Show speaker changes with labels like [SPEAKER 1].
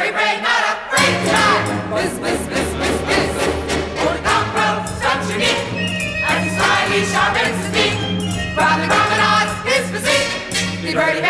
[SPEAKER 1] Very brave, not afraid to die. Whiz, whiz, whiz, whiz, whiz. Old cockerel stops your knee. As he slyly sharpens his beak, probably his physique. The birdie,